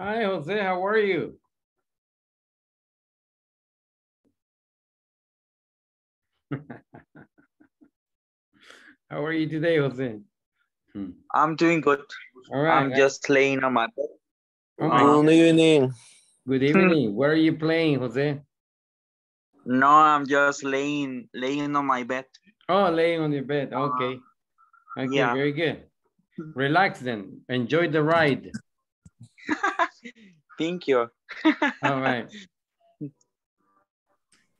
Hi, Jose, how are you? how are you today, Jose? Hmm. I'm doing good. All right. I'm just laying on my bed. Okay. Good um, evening. Good evening. Where are you playing, Jose? No, I'm just laying laying on my bed. Oh, laying on your bed. Uh, okay. Okay, yeah. very good. Hmm. Relax then. Enjoy the ride. Thank you. All right.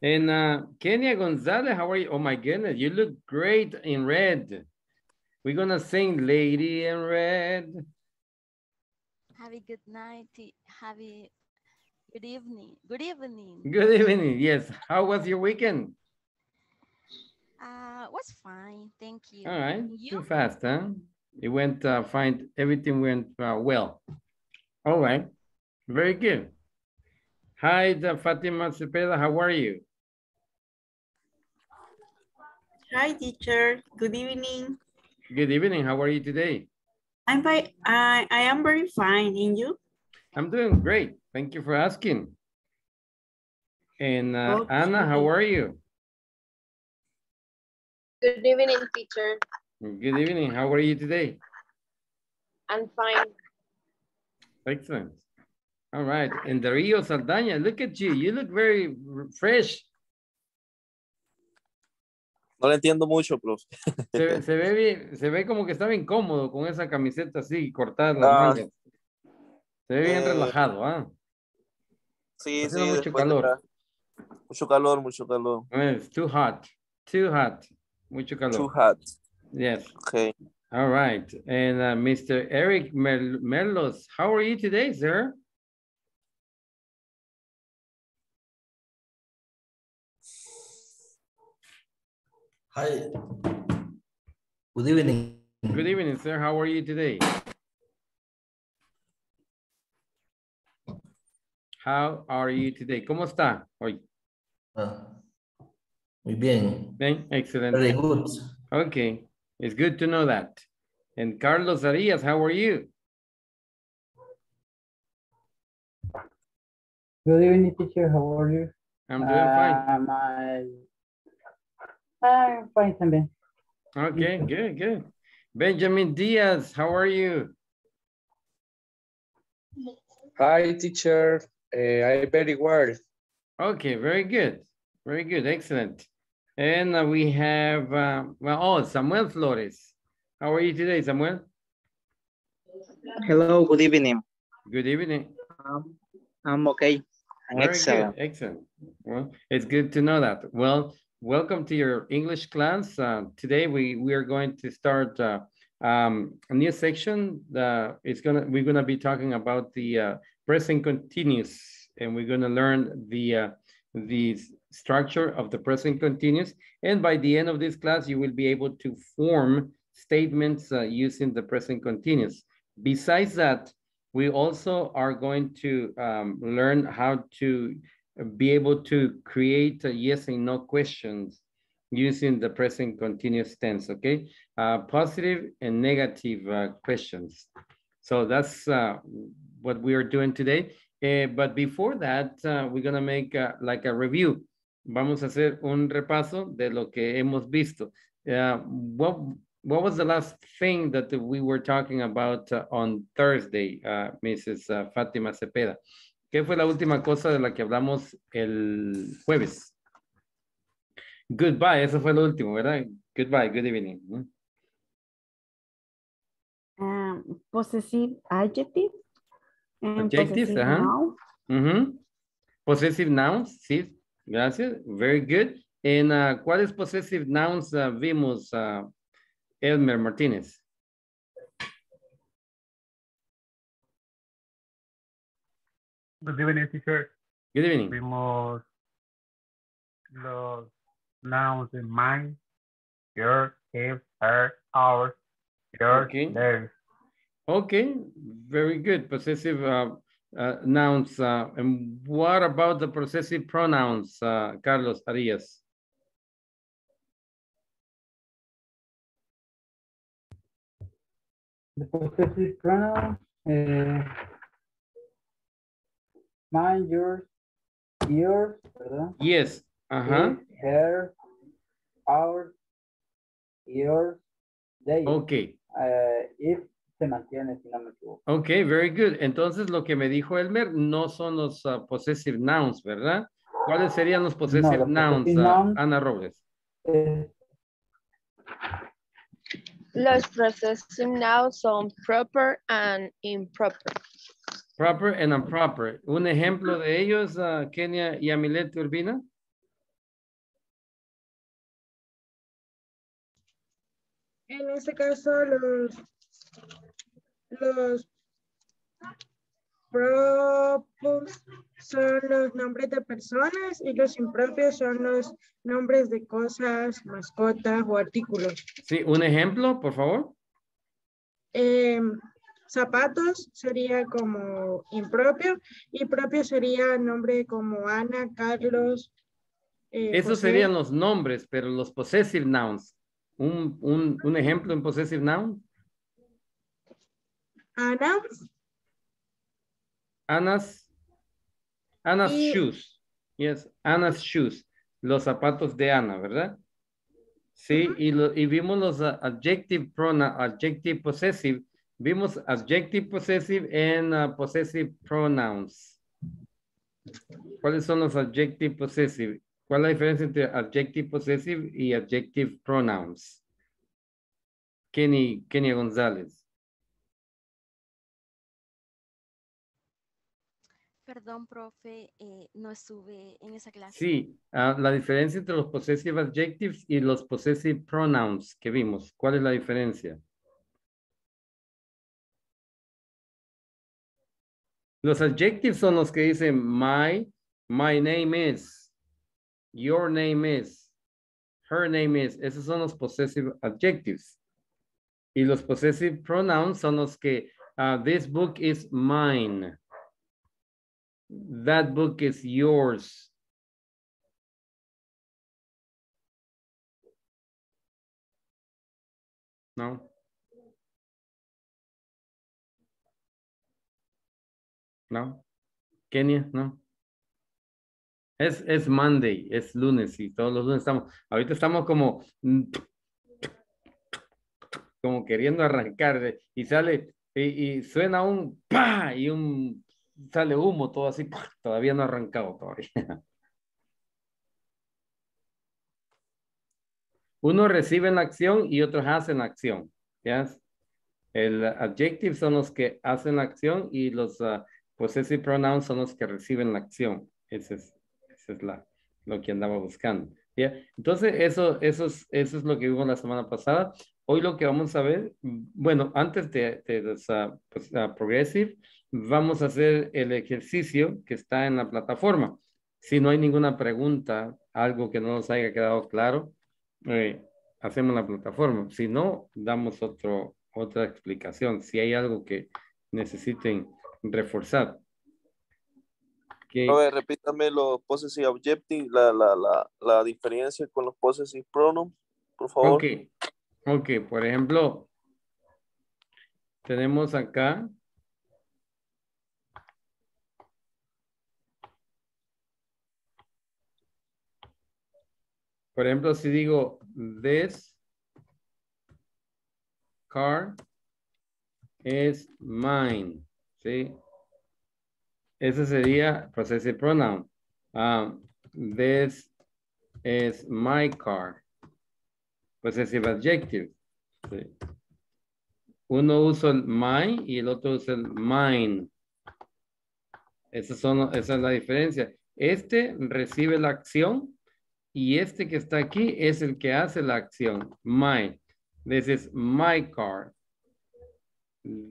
And uh, Kenya Gonzalez, how are you? Oh my goodness, you look great in red. We're gonna sing Lady in Red. Have a good night. Have a good evening. Good evening. Good evening. Yes. How was your weekend? Uh, was fine. Thank you. All right. And Too fast, huh? It went uh, fine. Everything went uh, well. All right. Very good. Hi, Fatima Cepeda. How are you? Hi, teacher. Good evening. Good evening. How are you today? I'm fine. I, I am very fine. And you? I'm doing great. Thank you for asking. And uh, Anna, how are you? Good evening, teacher. Good evening. How are you today? I'm fine. Excellent. All right. And Darío Saldaña, look at you. You look very fresh. No le entiendo mucho, profe. Se, se ve bien- se ve como que estaba incómodo con esa camiseta así, cortada Ah. Se ve bien Eh, relajado, ¿ah? Sí, Haciendo sí. mucho calor. la- Mucho calor, mucho calor. Eh, It's too hot. Too hot. Mucho calor. Too hot. Yes. Okay. All right. And uh, Mr. Eric Mer Merlos, how are you today, sir? Hi. Good evening. Good evening, sir. How are you today? How are you today? ¿Cómo está hoy? Ah, muy bien. Bien, excelente. Very good. Okay, it's good to know that. And Carlos Arias, how are you? Good evening, teacher. How are you? I'm doing fine. Um, I, I'm fine también. Okay, good, good. Benjamin Diaz, how are you? Hi, teacher. Uh, I'm very well. Okay, very good. Very good, excellent. And uh, we have, uh, well, oh, Samuel Flores. How are you today, Samuel? Hello, good evening. Good evening. Um, I'm okay. I'm Very excellent. good, excellent. Well, it's good to know that. Well, welcome to your English class. Uh, today we we are going to start uh, um, a new section. The it's gonna we're gonna be talking about the uh, present continuous, and we're gonna learn the uh, the structure of the present continuous. And by the end of this class, you will be able to form statements uh, using the present continuous. Besides that, we also are going to um, learn how to be able to create uh, yes and no questions using the present continuous tense, okay? Uh, positive and negative uh, questions. So that's uh, what we are doing today. Eh, but before that, uh, we're gonna make uh, like a review. Vamos a hacer un repaso de lo que hemos visto. Uh, what what was the last thing that we were talking about uh, on Thursday, uh, Mrs. uh, Fátima Cepeda? ¿Qué fue la última cosa de la que hablamos el jueves? Goodbye, eso fue lo último, ¿verdad? Goodbye, good evening. Um, possessive adjective. Adjectives, possessive ajá. noun. Ujú. Possessive nouns, sí, gracias, very good. En uh, ¿cuáles possessive nouns uh, vimos, Elmer Martínez? Good evening, teacher. Good evening. Vimos los nouns in mine, your, his, her, ours, yours, Okay. theirs. Okay, very good. Possessive uh, uh, nouns. Uh, and what about the possessive pronouns, uh, Carlos Arias? The possessive pronouns. uh, Mine, yours, yours, ¿verdad? Yes. Ajá. His, her, ours, yours, they. Ok. Eh, if se mantiene, si no me equivoco. Ok, very good. Entonces, lo que me dijo Elmer no son los ah, possessive nouns, ¿verdad? ¿Cuáles serían los possessive los nouns, possessive ah, nouns- Ana Robles? Eh, Los possessive nouns son proper and improper. Proper and improper. Un ejemplo de ellos, ah, Kenia y Amilet Urbina. En este caso, los, los propios son los nombres de personas y los impropios son los nombres de cosas, mascotas o artículos. Sí, un ejemplo, por favor. Em, zapatos sería como impropio y propio sería nombre como Ana, Carlos. eh, Esos José. serían los nombres, pero los possessive nouns. Un, un, un ejemplo en possessive noun. Ana, Anna's Y- shoes. Yes, Anna's shoes. Los zapatos de Ana, ¿verdad? Sí, y, lo- y vimos los adjective pronoun, adjective possessive. Vimos adjective possessive and uh, possessive pronouns. ¿Cuáles son los adjective possessive? ¿Cuál es la diferencia entre adjective possessive y adjective pronouns? Kenny, Kenia González. Perdón, profe, eh, no estuve en esa clase. Sí, ah, la diferencia entre los possessive adjectives y los possessive pronouns que vimos. ¿Cuál es la diferencia? Los adjectives son los que dicen my, my name is, your name is, her name is. Esos son los possessive adjectives. Y los possessive pronouns son los que ah, this book is mine. That book is yours. No. No. Kenia, no. Es, es Monday, es lunes y todos los lunes estamos, ahorita estamos como, como queriendo arrancar de- y sale y, suena un pa y un sale humo todo así, todavía no ha arrancado todavía. Uno recibe la acción y otros hacen acción. ¿ya? El adjective son los que hacen acción y los ah, possessive pronouns son los que reciben la acción. Ese es, ese es la, lo que andaba buscando. ¿ya? Entonces, eso, eso, es, eso es lo que vimos la semana pasada. Hoy lo que vamos a ver, bueno, antes de, de ah, pues, ah, progressive, vamos a hacer el ejercicio que está en la plataforma. Si no hay ninguna pregunta, algo que no nos haya quedado claro, eh, hacemos la plataforma. Si no, damos otro, otra explicación. Si hay algo que necesiten reforzar. Que- A ver, repítame los possessive objective, la, la, la, la diferencia con los possessive pronouns, por favor. Ok, ok, por ejemplo, tenemos acá. Por ejemplo, si digo this car is mine, ¿sí? Ese sería possessive pronoun. Um, this is my car. Possessive adjective. Uno usa el my y el otro usa el mine. Esas son, esa es la diferencia. Este recibe la acción y este que está aquí es el que hace la acción. My. This is my car.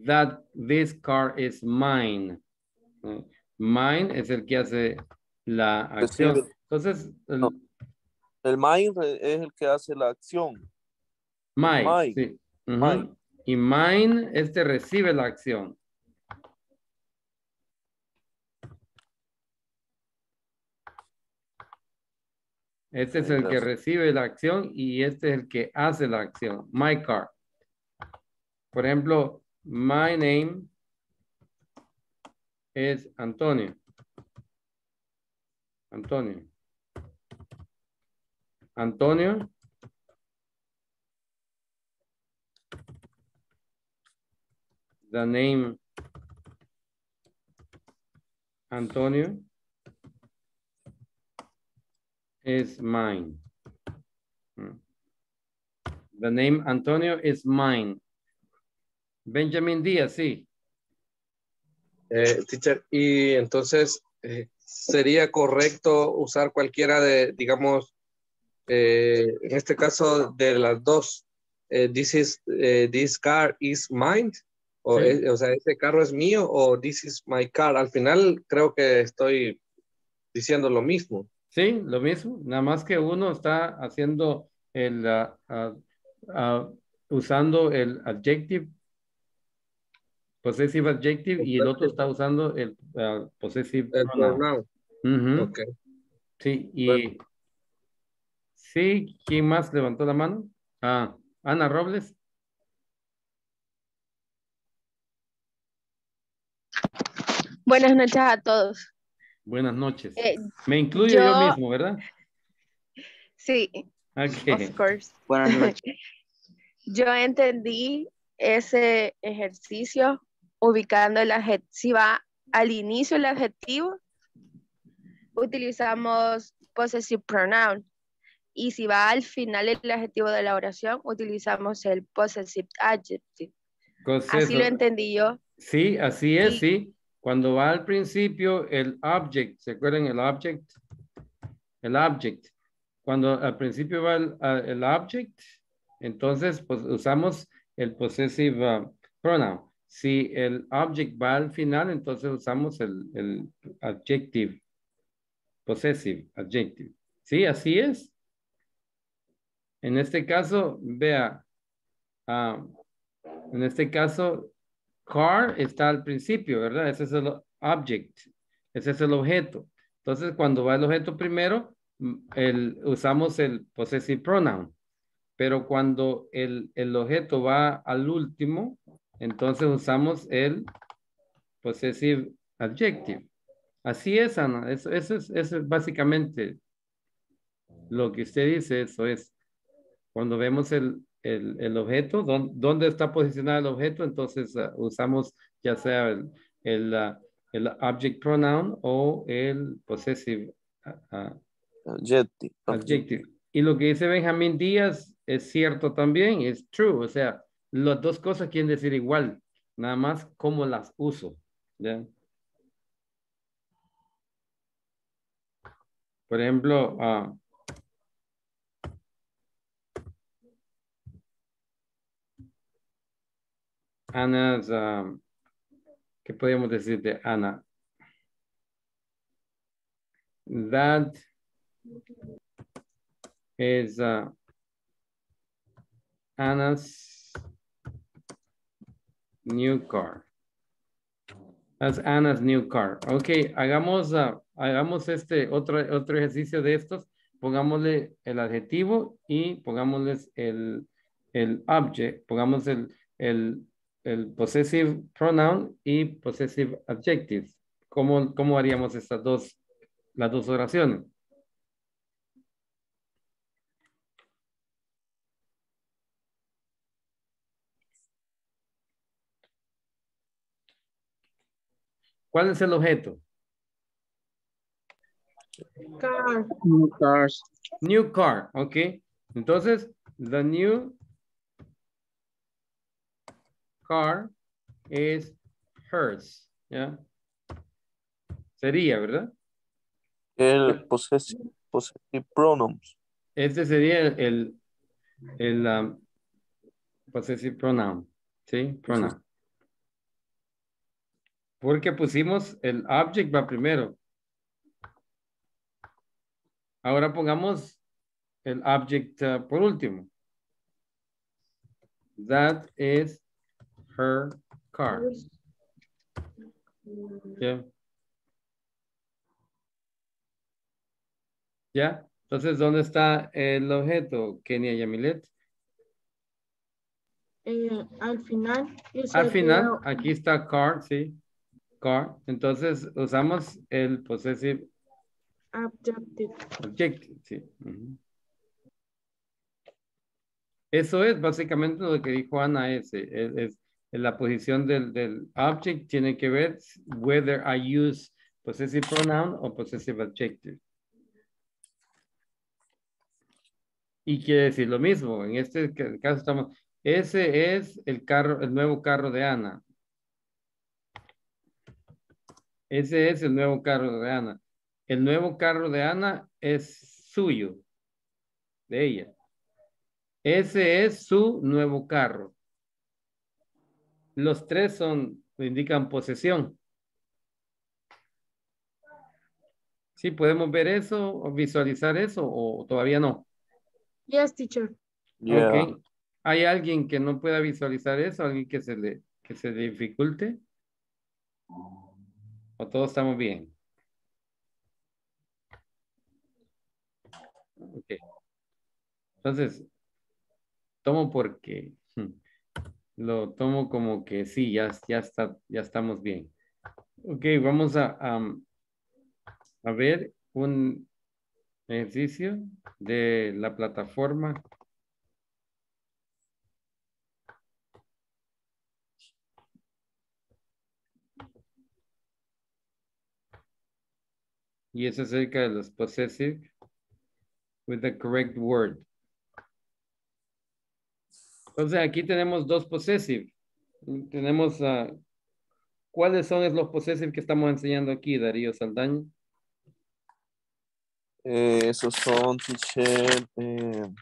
That this car is mine. Mine es el que hace la acción. Recibe. Entonces, el- No. El mind es el que hace la acción. My, Mine. sí. Mine. Y mine, este recibe la acción. Este es el que recibe la acción y este es el que hace la acción. My car. Por ejemplo, my name is Antonio. Antonio. Antonio. The name Antonio is mine. Hmm. The name Antonio is mine. Benjamin Díaz, sí. Eh, teacher, y entonces eh, sería correcto usar cualquiera de, digamos, eh, en este caso de las dos. eh, this is, eh, this car is mine. O, Sí. es- o sea, este carro es mío o this is my car. Al final creo que estoy diciendo lo mismo. Sí, lo mismo, nada más que uno está haciendo el, ah, ah, ah, usando el adjective, possessive adjective, y el otro está usando el ah, possessive El pronoun. pronoun. Ujú, Ok. Sí, y sí, ¿quién más levantó la mano? Ah, Ana Robles. Buenas noches a todos. Buenas noches. Eh, Me incluyo yo yo- mismo, ¿verdad? sí, Ok. of course. Buenas noches. Yo entendí ese ejercicio ubicando el adjetivo. Si va al inicio el adjetivo, utilizamos possessive pronoun. Y si va al final el adjetivo de la oración, utilizamos el possessive adjective. Así lo entendí yo. Sí, así es, Y- sí. Cuando va al principio el object, ¿se acuerdan el object? El object. Cuando al principio va el, el object, entonces pues usamos el possessive uh, pronoun. Si el object va al final, entonces usamos el, el adjective. Possessive, adjective. Sí, así es. En este caso, vea, ah, en este caso, car está al principio, ¿verdad? Ese es el object, ese es el objeto. Entonces, cuando va el objeto primero, mm, el, usamos el possessive pronoun. Pero cuando el, el objeto va al último, entonces usamos el possessive adjective. Así es, Ana. Eso, eso es, eso es básicamente lo que usted dice, eso es. Cuando vemos el, el, el objeto, dónde, dónde está posicionado el objeto, entonces ah, usamos ya sea el, el, ah, el object pronoun o el possessive ah, Adjective. adjective. Y lo que dice Benjamín Díaz es cierto también, es true. O sea, las dos cosas quieren decir igual, nada más cómo las uso. ¿ya? Por ejemplo, ah, Ana's, um, ¿qué podríamos decir de Ana? That is uh, new car. That's Anna's new car. Ok, hagamos, uh, hagamos este otro, otro ejercicio de estos. Pongámosle el adjetivo y pongámosles el, el object. Pongamos el, el, el possessive pronoun y possessive adjective. ¿Cómo, cómo haríamos estas dos, las dos oraciones? ¿Cuál es el objeto? Car. New cars. New car, ok. Entonces, the new car is hers, ¿ya? Sería, ¿verdad? El possessive, possessive pronouns. Este sería el, el, el, um, possessive pronoun, ¿sí? Pronoun. Porque pusimos el object va primero. Ahora pongamos el object uh, por último. That is her car. ¿Ya? ¿Ya? Entonces, ¿dónde está el objeto, Kenia Yamilet? Eh, al final. Al final, aquí está car, sí. Car. Entonces, usamos el possessive Adjective. Objective, sí. Eso es básicamente lo que dijo Ana, es, es- es la posición del, del object tiene que ver whether I use possessive pronoun o possessive adjective. Y quiere decir lo mismo, en este ca- caso estamos, ese es el carro, el nuevo carro de Ana. Ese es el nuevo carro de Ana. El nuevo carro de Ana es suyo, de ella. Ese es su nuevo carro. Los tres son, indican posesión. Sí, podemos ver eso o visualizar eso o todavía no. Yes, teacher. Yeah. Ok. ¿Hay alguien que no pueda visualizar eso? ¿Alguien que se le, que se le dificulte? ¿O todos estamos bien? Ok. Entonces, tomo porque lo tomo como que sí, ya, ya, está, ya estamos bien. Ok, vamos a, a ver un ejercicio de la plataforma. Y es acerca de los possessive with the correct word. Entonces aquí tenemos dos possessive. Tenemos, ah, ¿cuáles son los possessive que estamos enseñando aquí, Darío Saldaña? Eh, esos son, teacher, eh,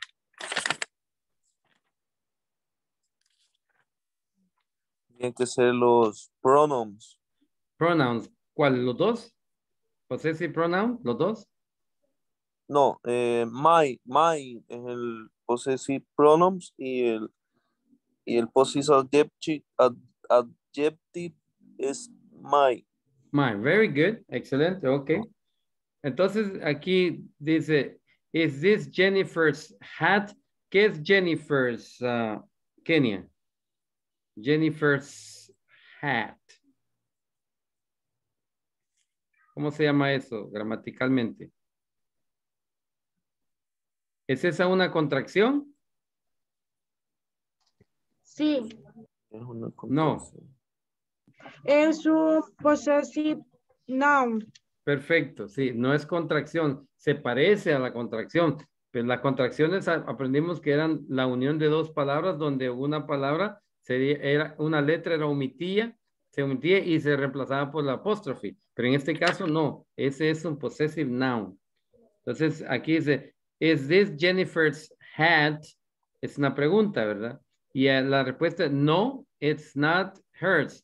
tienen que ser los pronoms. Pronouns, ¿cuáles? ¿Los dos? Possessive pronoun, ¿los dos? No, eh, my, my es el possessive pronoms y el, y el possessive adjective, ad- adjective es my. Mine, very good, excelente, ok. Entonces aquí dice, is this Jennifer's hat? ¿Qué es Jennifer's, ah, Kenia? Jennifer's hat. ¿Cómo se llama eso gramaticalmente? ¿Es esa una contracción? Sí, No. es un possessive noun. Perfecto, sí, no es contracción, se parece a la contracción, pero las contracciones aprendimos que eran la unión de dos palabras donde una palabra sería, era, una letra era omitida, se omitía y se reemplazaba por la apóstrofe, pero en este caso no, ese es un possessive noun. Entonces aquí dice, ¿is this Jennifer's hat? Es una pregunta, ¿verdad? Y la respuesta es no, it's not hers,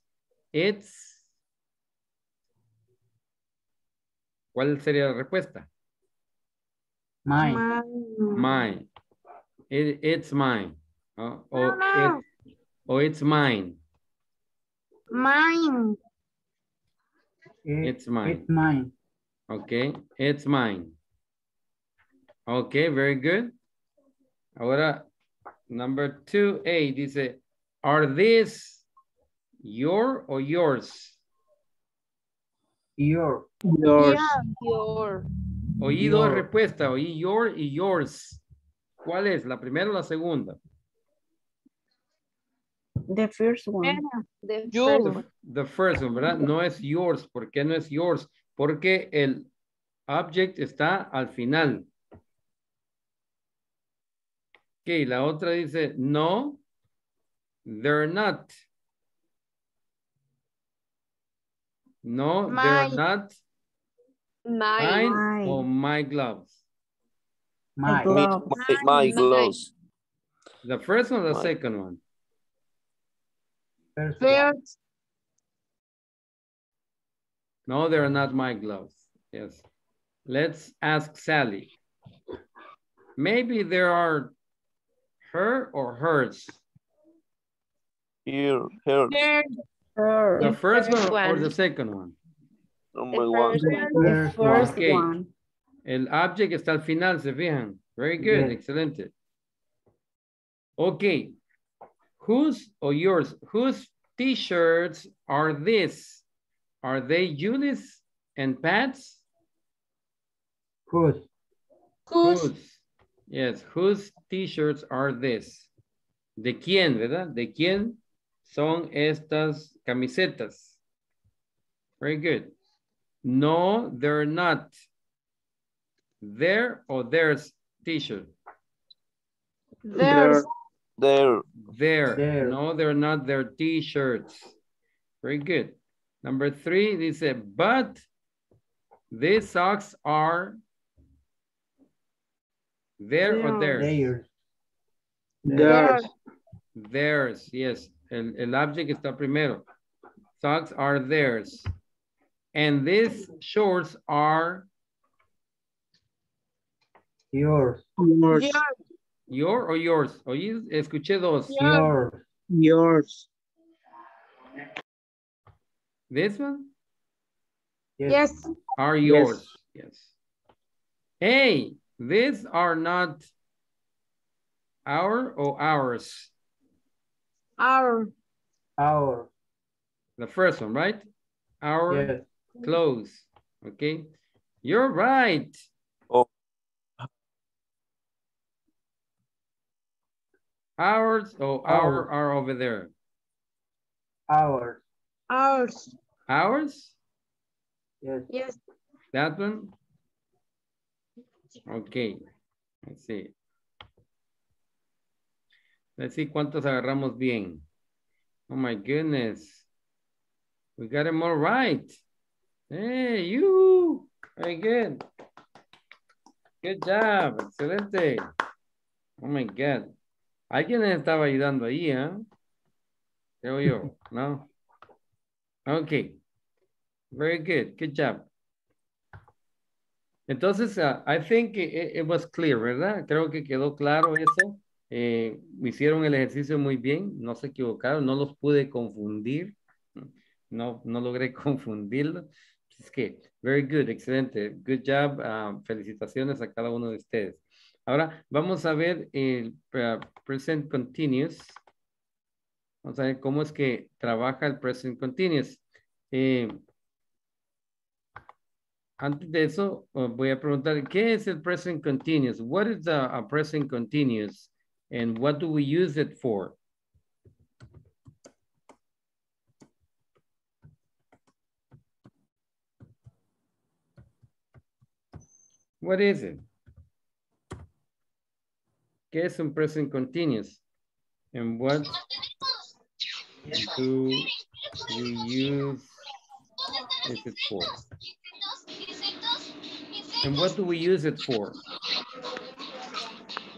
it's ¿Cuál sería la respuesta? Mine. Mine. Mine. It- it's mine. ¿no? O, No, no. it- o it's mine. Mine. It- It's mine. It's mine. Okay, it's mine. Okay, very good. Ahora, number two A dice, are these your or yours? Your. Yours. Your. Oí dos Your. respuestas, oí your y yours. ¿Cuál es? ¿La primera o la segunda? The first one. The first one. The first one, ¿verdad? No es yours. ¿Por qué no es yours? Porque el object está al final. Ok, la otra dice, no, they're not. No, they're not Mine. mine or my gloves. My, my Mine. gloves. The first one or the second one? First one. No, they're not my gloves. Yes. Let's ask Sally. Maybe there are her or hers. Here, here, Her. The The first first one or the second one? number The one. first one. The First one. first Okay. one. El object está al final, ¿se fijan? Very good, Yes. excelente. Okay. Whose or yours, whose t-shirts are these? Are they Julie's and Pat's? Whose? Whose? Yes, whose t-shirts are this? ¿De quién, verdad? ¿De quién son estas camisetas? Very good. No, they're not. Their or theirs t-shirt? There's There. There. There. No, they're not their t-shirts. Very good. Number three, dice, but these socks are there or theirs? Theirs. Theirs. Theirs, yes. El, el object está primero. Socks are theirs. And these shorts are Yours. Yours. Your or yours. Oí, escuché dos. Yours. Yours. This one Yes. are yours. Yes. Hey, these are not our or ours. Our. Our. The first one, right? Our Yes. clothes. Okay. You're right. Ours or oh, our are over there. Ours. Ours. Ours? Yes. Yes. That one? Okay. Let's see. Let's see cuántos agarramos bien. Oh my goodness. We got them all right. Hey, you. Very good. Good job. Excelente. Oh my God. Alguien les estaba ayudando ahí, ¿eh? Creo yo, ¿no? Okay. Very good. Good job. Entonces, uh, I think it, it was clear, ¿verdad? Creo que quedó claro eso. Eh, hicieron el ejercicio muy bien, no se equivocaron, no los pude confundir. No, no logré confundirlo. Es que, very good, excelente. Good job. ah, felicitaciones a cada uno de ustedes. Ahora, vamos a ver el present continuous. Vamos a ver cómo es que trabaja el present continuous. Eh, antes de eso, uh, voy a preguntar, ¿qué es el present continuous? What is the a present continuous? And what do we use it for? What is it? ¿Qué es un present continuous? And what do we use it for? And what do we use it for?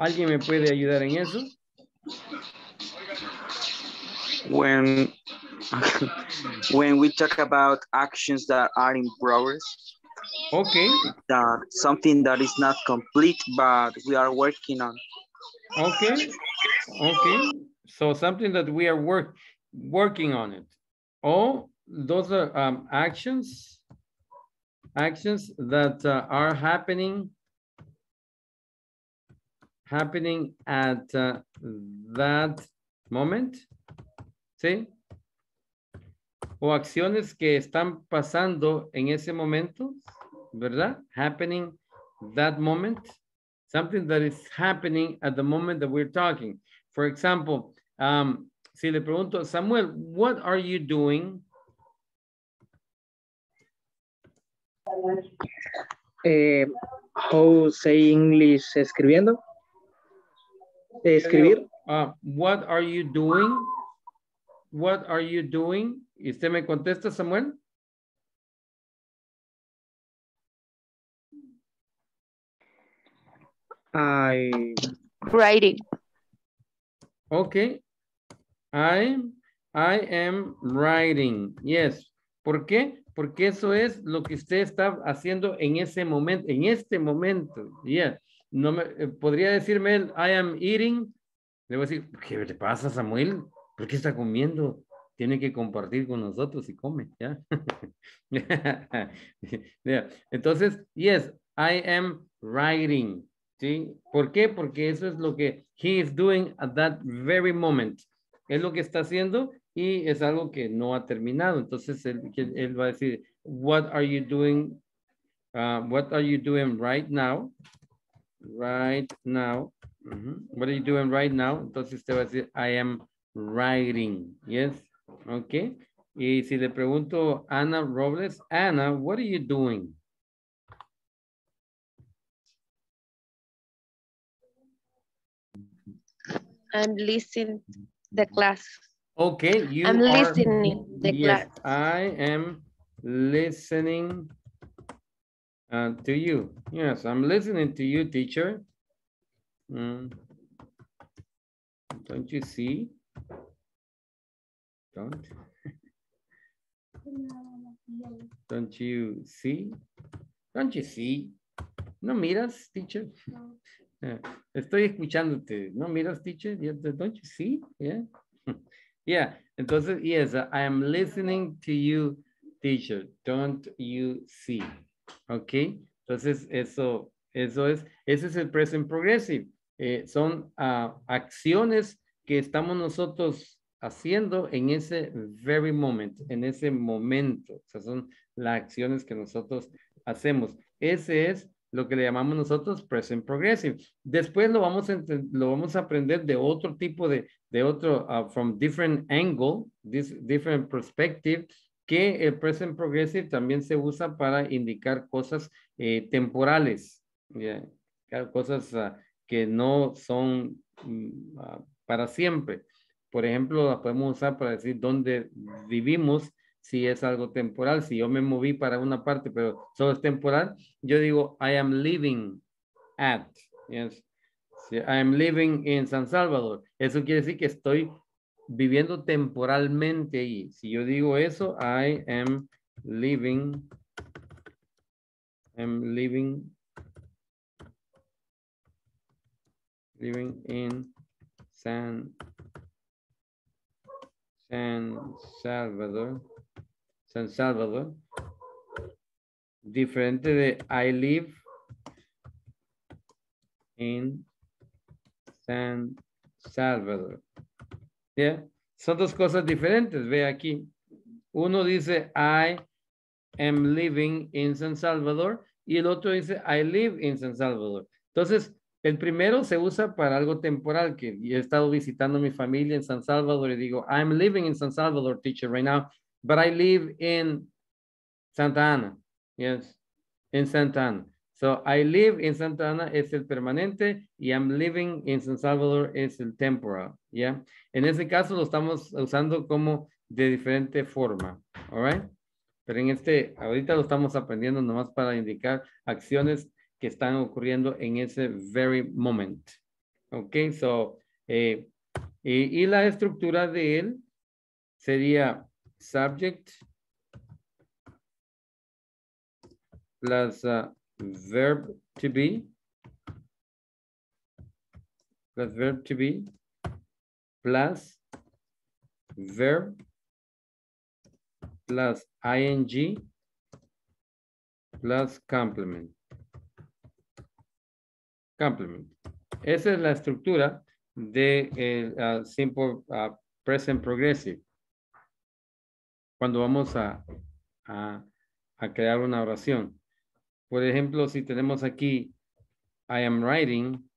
¿Alguien me puede ayudar en eso? When when we talk about actions that are in progress, Okay, that something that is not complete but we are working on. Okay, okay. So something that we are work, working on it. Oh, those are um, actions, actions that uh, are happening, happening at uh, that moment. ¿Sí? O acciones que están pasando en ese momento, ¿verdad? Happening that moment. Something that is happening at the moment that we're talking. For example, um, si le pregunto, Samuel, what are you doing? Eh, how say English escribiendo? Escribir. Uh, what are you doing? What are you doing? ¿Y usted me contesta, Samuel? I Writing. Okay. I, I am writing. Yes. ¿Por qué? Porque eso es lo que usted está haciendo en ese momento, en este momento. Yeah. No me, eh, podría decirme él, I am eating. Le voy a decir, ¿qué le pasa, Samuel? ¿Por qué está comiendo? Tiene que compartir con nosotros y come, ¿ya? Yeah. Entonces, yes, I am writing. ¿Sí? ¿Por qué? Porque eso es lo que he is doing at that very moment. Es lo que está haciendo y es algo que no ha terminado. Entonces, él, va a decir, what are you doing uh, what are you doing right now? Right now. What are you doing right now? Entonces usted va a decir, I am writing. Yes. Ok. Y si le pregunto Ana Robles, Ana, what are you doing? I'm listening the class. Okay, you I'm are- listening the Yes, class. I am listening uh, to you. Yes, I'm listening to you, teacher. Mm. Don't you see? Don't. Don't you see? Don't you see? ¿No miras, teacher? Eh, Estoy escuchándote. ¿No miras, teacher? Don't you see? Yeah. Yeah. Entonces, yes, I am listening to you, teacher. Don't you see? Ok. Entonces, eso, eso es, ese es el present progressive. Eh, son ah, acciones que estamos nosotros haciendo en ese very moment, en ese momento. O sea, son las acciones que nosotros hacemos. Ese es lo que le llamamos nosotros present progressive. Después lo vamos a, lo vamos a aprender de otro tipo de, de otro, ah, from different angle, this different perspective, que el present progressive también se usa para indicar cosas eh, temporales, claro, cosas ah, que no son ah, para siempre. Por ejemplo, la podemos usar para decir dónde vivimos, si es algo temporal. Si yo me moví para una parte, pero solo es temporal, yo digo, I am living at. Yes. I am living in San Salvador. Eso quiere decir que estoy viviendo temporalmente ahí. Si yo digo eso, I am living, am living, living in San, San Salvador, San Salvador. Diferente de I live in San Salvador. ¿Ya? Son dos cosas diferentes. Ve aquí. Uno dice I am living in San Salvador y el otro dice I live in San Salvador. Entonces, el primero se usa para algo temporal, que he estado visitando a mi familia en San Salvador y digo, I'm living in San Salvador, teacher, right now, but I live in Santa Ana. Yes, in Santa Ana. So I live in Santa Ana es el permanente y I'm living in San Salvador es el temporal. ¿ya? En ese caso lo estamos usando como de diferente forma. All right? Pero en este, ahorita lo estamos aprendiendo nomás para indicar acciones que están ocurriendo en ese very moment. Ok, so, eh, y, y la estructura de él sería subject plus verb to be plus verb to be plus verb plus ing plus complement. Complement. Esa es la estructura de el uh, simple uh, present progressive. Cuando vamos a, a, crear una oración. Por ejemplo, si tenemos aquí I am writing.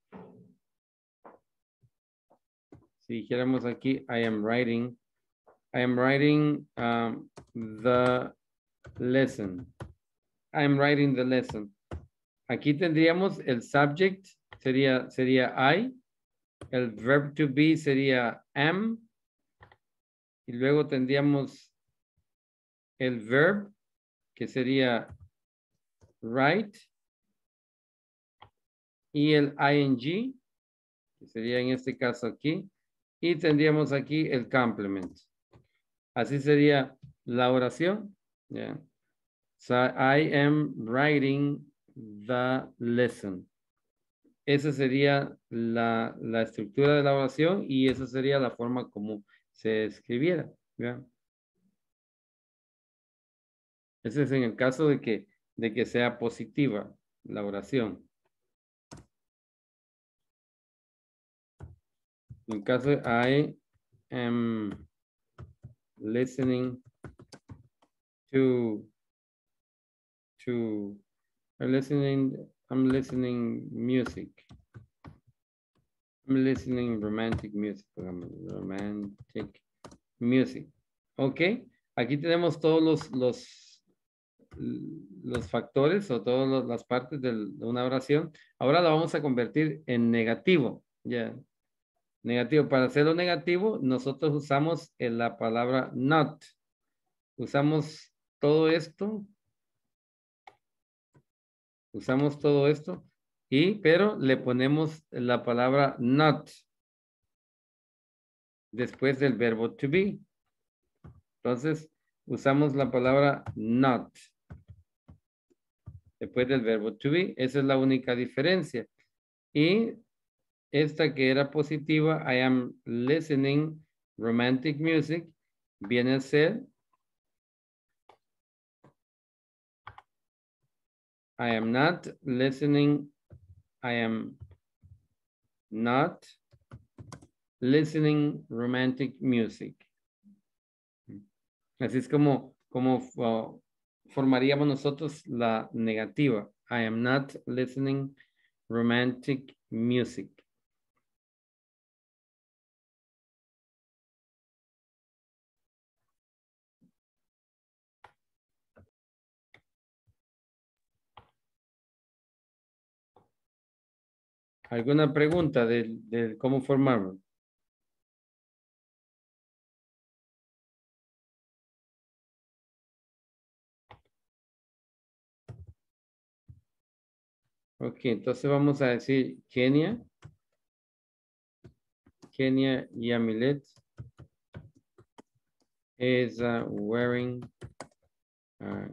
Si dijéramos aquí I am writing. I am writing um, the lesson. I am writing the lesson. Aquí tendríamos el subject, sería, sería I. El verb to be sería am. Y luego tendríamos el verb, que sería write. Y el ing, que sería en este caso aquí. Y tendríamos aquí el complement. Así sería la oración. Yeah. So I am writing the lesson. Esa sería la, la estructura de la oración y esa sería la forma como se escribiera. Ese es en el caso de que, de que sea positiva la oración. En caso de I am listening to to I'm listening, I'm listening music. I'm listening romantic music, romantic music. Ok, aquí tenemos todos los, los, los factores o todas las partes de una oración. Ahora la vamos a convertir en negativo. Ya. Negativo. Para hacerlo negativo, nosotros usamos la palabra not. Usamos todo esto. Usamos todo esto. Y, pero le ponemos la palabra not. Después del verbo to be. Entonces, usamos la palabra not. Después del verbo to be. Esa es la única diferencia. Y esta que era positiva, I am listening romantic music, viene a ser I am not listening, I am not listening romantic music. Así es como, como uh, formaríamos nosotros la negativa. I am not listening romantic music. ¿Alguna pregunta del cómo formarlo? Ok, entonces vamos a decir Kenia. Kenia Yamilet is uh, wearing uh,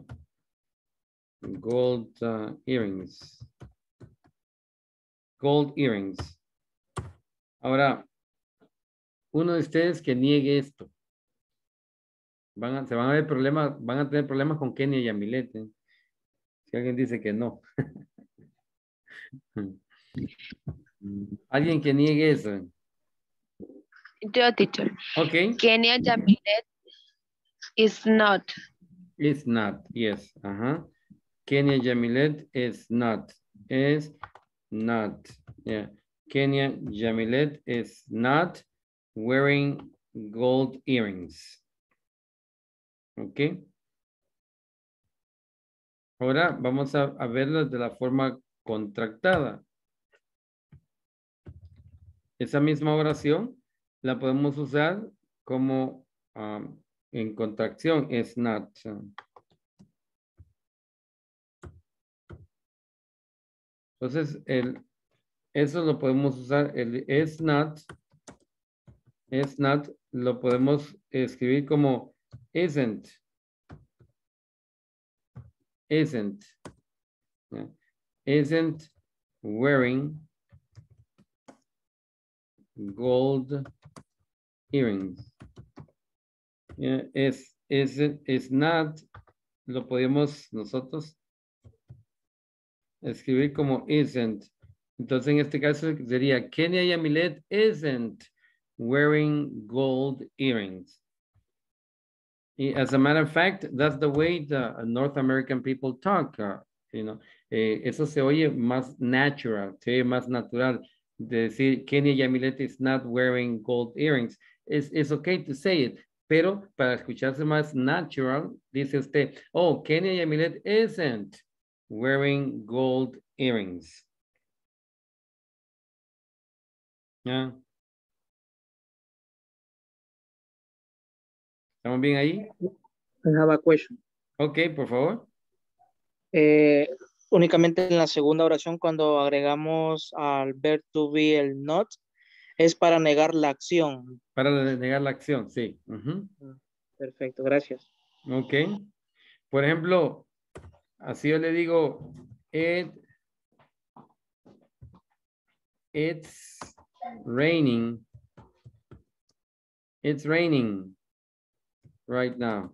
gold uh, earrings. Gold earrings. Ahora, uno de ustedes que niegue esto. Van a, se van a ver problemas, van a tener problemas con Kenia y Yamilet. ¿eh? Si alguien dice que no. Alguien que niegue eso. Yo, teacher. Ok. Kenya Jamilet is not. Is not, yes. Ajá. Kenya Jamilet is not. Is not. Yeah. Kenya Jamilet is not wearing gold earrings. Ok. Ahora vamos a, a verlo de la forma contractada. Esa misma oración la podemos usar como um, en contracción, es not. Entonces, el, eso lo podemos usar, el es not, es not, lo podemos escribir como isn't. Isn't. Isn't wearing gold earrings. Yeah, es, is es not, lo podemos nosotros escribir como isn't. Entonces, en este caso sería Kenya Yamilet isn't wearing gold earrings. As a matter of fact, that's the way the North American people talk. uh, you know, eh, eso se oye más natural, se oye más natural. De decir Kenya Yamilet is not wearing gold earrings. It's, it's okay to say it, pero para escucharse más natural, dice usted, oh, Kenya Yamilet isn't wearing gold earrings. ¿Estamos bien ahí? I have a question. Ok, por favor. Eh, únicamente en la segunda oración, cuando agregamos al verb to be el not, es para negar la acción. Para negar la acción, sí. Ujú. Perfecto, gracias. Ok. Por ejemplo, así yo le digo, it, it's raining. It's raining right now.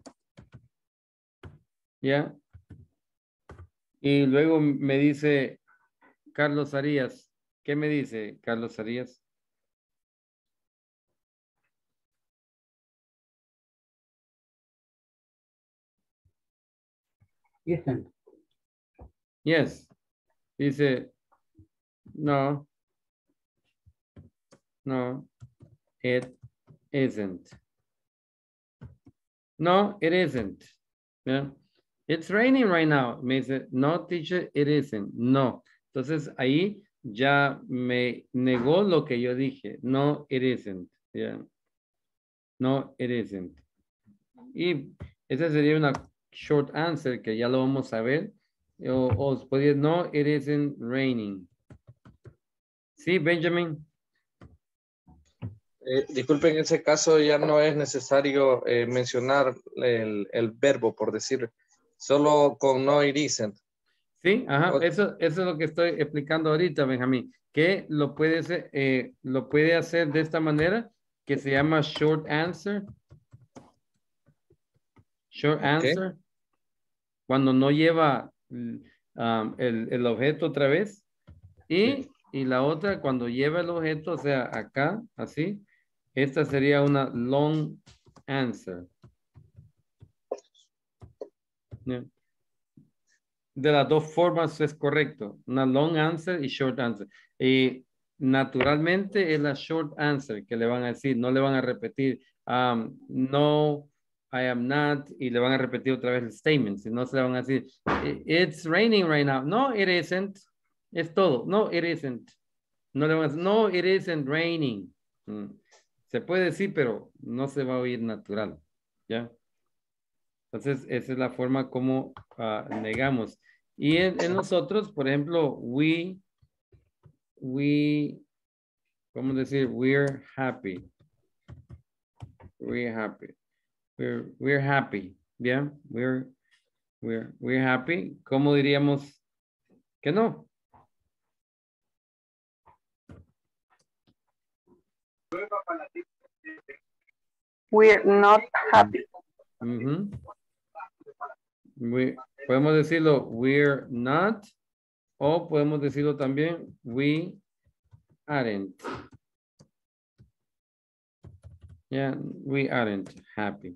¿Ya? Y luego me dice Carlos Arias. ¿Qué me dice Carlos Arias? Isn't. Yes. Dice, no. No, it isn't. No, it isn't. Yeah. It's raining right now. Me dice, no, teacher, it isn't. No. Entonces ahí ya me negó lo que yo dije. No, it isn't. Yeah. No, it isn't. Y esa sería una short answer que ya lo vamos a ver. O, no, it isn't raining. Sí, Benjamin. Eh, disculpen, en ese caso ya no es necesario eh, mencionar el, el verbo, por decir, solo con no it isn't. Sí, ajá, eso, eso es lo que estoy explicando ahorita, Benjamín, que lo puede, hacer, eh, lo puede hacer de esta manera, que se llama short answer. Short answer. Cuando no lleva um, el, el objeto otra vez. Y, y la otra, cuando lleva el objeto, o sea, acá, así. Esta sería una long answer. De las dos formas es correcto. Una long answer y short answer. Y naturalmente es la short answer que le van a decir. No le van a repetir um, no, I am not. Y le van a repetir otra vez el statement. Si no se le van a decir it's raining right now. No, it isn't. Es todo. No, it isn't. No le van a decir no, it isn't raining. Mm. Se puede decir, pero no se va a oír natural. ¿Ya? Entonces, esa es la forma como uh, negamos. Y en, en, nosotros, por ejemplo, we, we, ¿cómo decir? We're happy. We're happy. We're, we're happy. ¿Ya? We're, we're, we're happy. ¿Cómo diríamos que no? We're not happy. Uh -huh. We, podemos decirlo, we're not, o podemos decirlo también, we aren't. Yeah, we aren't happy.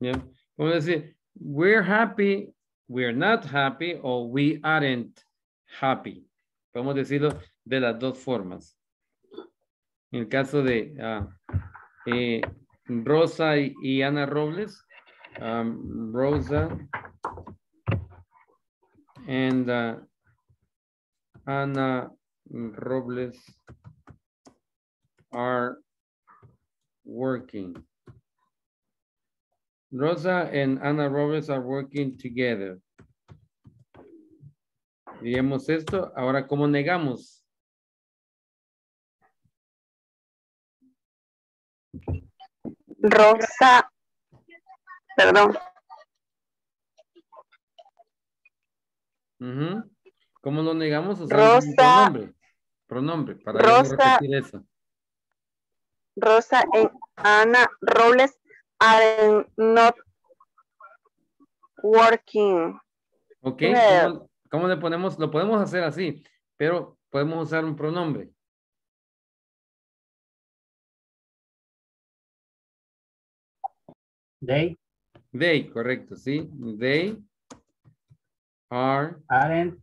Yeah, podemos decir, we're happy, we're not happy, o we aren't happy. Podemos decirlo de las dos formas. En el caso de uh, eh, Rosa y, Ana Robles, um, Rosa and uh, Ana Robles are working. Rosa and Ana Robles are working together. Diríamos esto, ahora ¿cómo negamos? Rosa, perdón. Uh -huh. ¿Cómo lo negamos? O sea, Rosa. pronombre. Pronombre, para Rosa. no eso. Rosa and Ana Robles are not working. Ok. ¿Cómo, cómo le ponemos? Lo podemos hacer así, pero podemos usar un pronombre. They They, correcto, sí. They are aren't,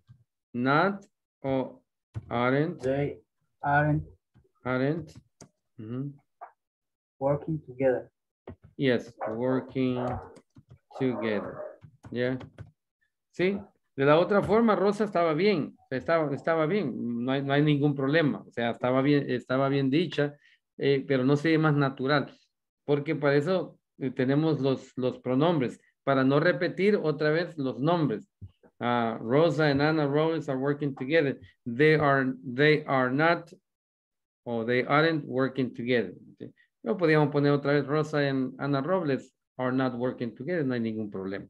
not o aren't, they aren't aren't. working together. Yes, working together. Yeah. Sí, de la otra forma, Rosa estaba bien, estaba, estaba bien, no hay, no hay ningún problema, o sea, estaba bien, estaba bien dicha, eh, pero no se ve más natural, porque para eso tenemos los, los pronombres, para no repetir otra vez los nombres. Ah, Rosa and Anna Robles are working together. They are, they are not, o they aren't working together. ¿sí? No podíamos poner otra vez Rosa and Anna Robles are not working together, no hay ningún problema.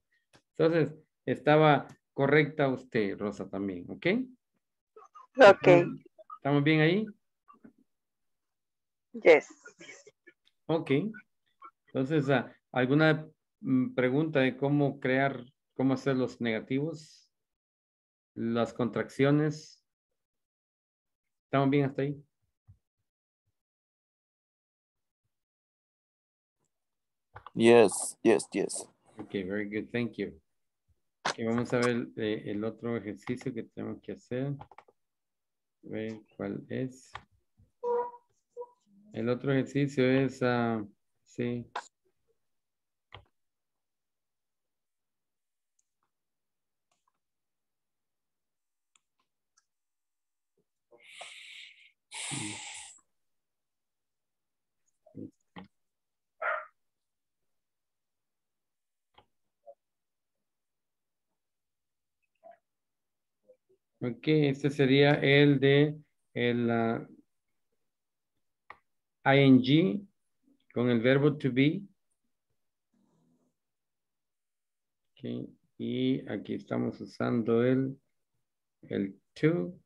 Entonces, estaba correcta usted, Rosa, también, ¿ok? Ok, ¿Estamos bien ahí? yes. Ok. Entonces, ¿alguna mm, pregunta de cómo crear, cómo hacer los negativos? Las contracciones. ¿Estamos bien hasta ahí? Yes, yes, yes. Okay, very good. Thank you. Vamos a ver eh, el otro ejercicio que tenemos que hacer. Ver cuál es. El otro ejercicio es, ah, sí. Ok, este sería el de el ah, ing con el verbo to be. Ok, y aquí estamos usando el, el to.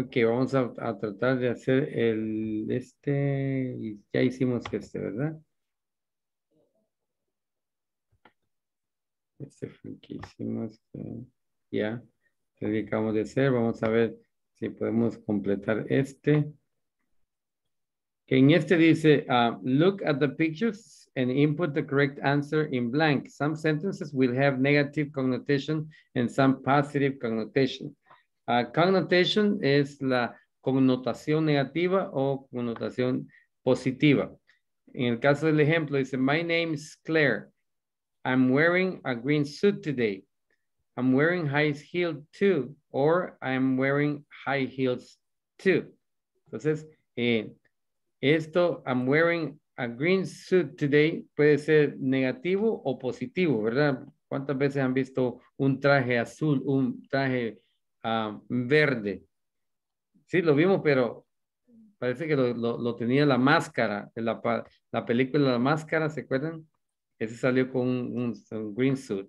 Ok, vamos a, tratar de hacer el este, ya hicimos este, ¿verdad? Este fue el eh, ya, que acabamos de hacer, vamos a ver si podemos completar este. En este dice, uh, look at the pictures and input the correct answer in blank. Some sentences will have negative connotation and some positive connotation. Uh, connotation es la connotación negativa o connotación positiva. En el caso del ejemplo, dice, my name is Claire. I'm wearing a green suit today. I'm wearing high heels too, or I'm wearing high heels too. Entonces, eh, esto, I'm wearing a green suit today, puede ser negativo o positivo, ¿verdad? ¿Cuántas veces han visto un traje azul, un traje ah, verde? Sí, lo vimos, pero parece que lo, lo- tenía la máscara, la, la película La Máscara, ¿se acuerdan? Ese salió con un, green suit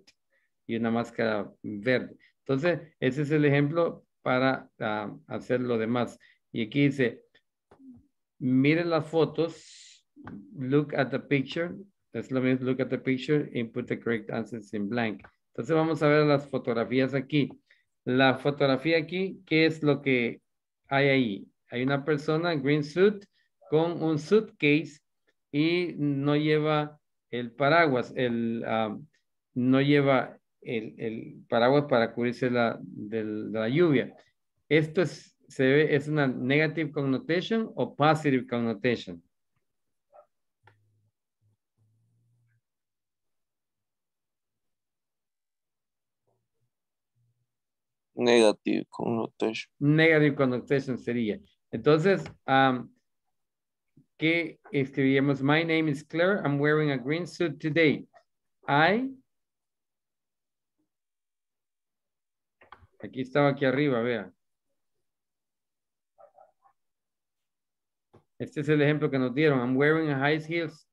y una máscara verde. Entonces, ese es el ejemplo para ah, hacer lo demás. Y aquí dice, miren las fotos, look at the picture, es lo mismo, look at the picture, input the correct answers in blank. Entonces vamos a ver las fotografías aquí. La fotografía aquí, ¿qué es lo que hay ahí? Hay una persona en green suit con un suitcase y no lleva el paraguas, el, ah, no lleva el, paraguas para cubrirse de la lluvia. Esto es, se ve, es una negative connotation o positive connotation. Negative connotation. Negative connotation sería. Entonces, ¿qué escribíamos? My name is Claire. I'm wearing a green suit today. I. Aquí estaba aquí arriba, vea. Este es el ejemplo que nos dieron. I'm wearing a high heels.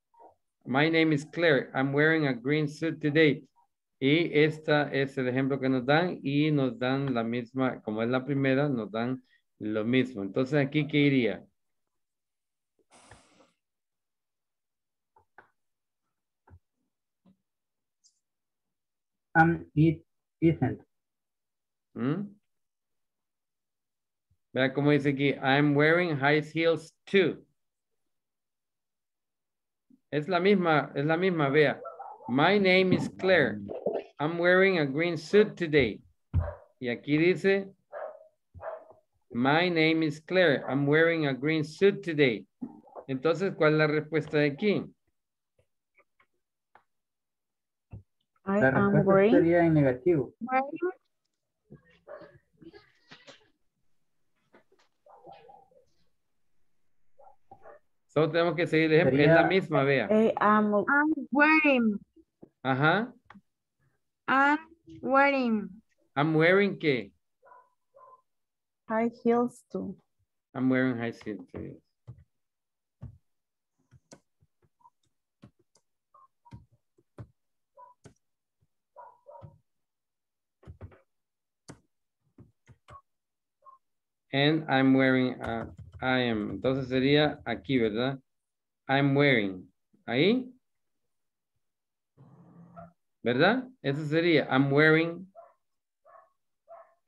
My name is Claire. I'm wearing a green suit today. Y esta es el ejemplo que nos dan y nos dan la misma, como es la primera, nos dan lo mismo. Entonces, aquí, ¿qué iría? Um, it isn't. ¿Mm? Vea cómo dice aquí, I'm wearing high heels too. Es la misma, es la misma, vea. My name is Claire. I'm wearing a green suit today. Y aquí dice, my name is Claire. I'm wearing a green suit today. Entonces, ¿cuál es la respuesta de aquí? I La am respuesta wearing. sería en negativo. Solo tenemos que seguir el ejemplo. Es la misma, vea. I am I'm wearing, Ajá. I'm wearing. I'm wearing qué? high heels too. I'm wearing high heels. too. And I'm wearing a, I am. Entonces sería aquí, ¿verdad? I'm wearing. Ahí. ¿Verdad? Eso sería I'm wearing.